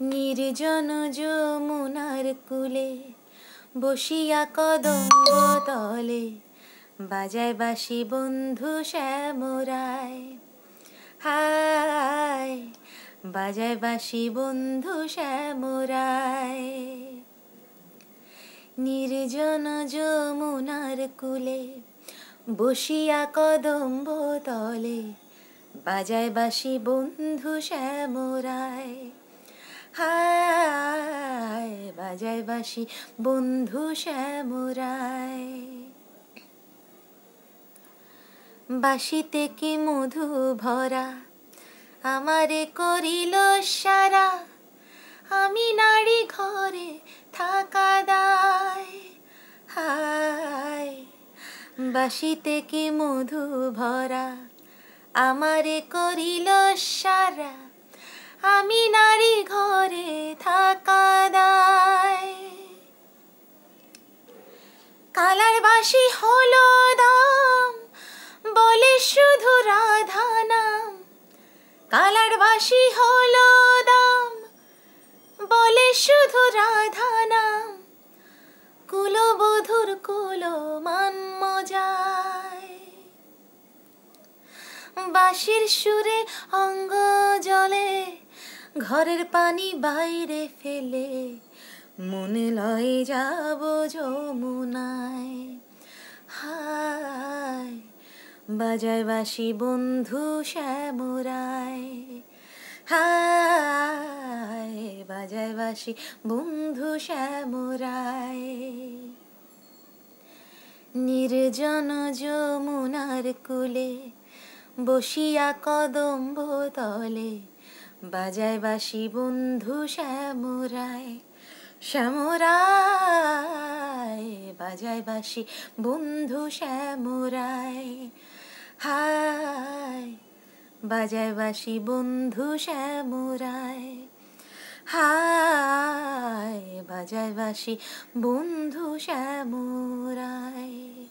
নির্জন যমুনার কুলে বসিয়া কদম্ব তলে বাজায় বাসি বন্ধু শ্যামরায়। হায়, বাজায় বাসি বন্ধু শ্যামরায়। নির্জন যমুনার কুলে বসিয়া কদম্ব তলে বাজায় বাসি বন্ধু শ্যামরায়। হায় বাজায় বাসি বন্ধু শ্যামরায়। বাসিতে কি মধু ভরা? আমারে করিল সারা। আমি নারী ঘরে থাকা দায়। হায় বাসিতে কি মধু ভরা? আমারে করিল সারা। আমি নারী ঘরে থাকা দায় কালার বাসি হলো দাম, বলে শুধু রাধা নাম। কালার বাসি হলো দাম, বলে শুধু রাধা নাম। কুলবধুর কুল মান মজায়। বাঁশির সুরে অঙ্গ জলে ঘরের পানি বাইরে ফেলে, মনে লয়ে যাব যমুনায়। হায় বাজায় বাসি বন্ধু শ্যামরায়। হায় বাজায় বাসি বন্ধু শ্যামরায়। নির্জন যমুনার কুলে বসিয়া কদম্ব তলে বাজায় বাসি বন্ধু শ্যামরায় শ্যামরায়, বাজায় বাসি বন্ধু শ্যামরায়। হায়, বাজায় বাসি বন্ধু শ্যামরায়। হায়, বাজায় বাসি বন্ধু শ্যামরায়।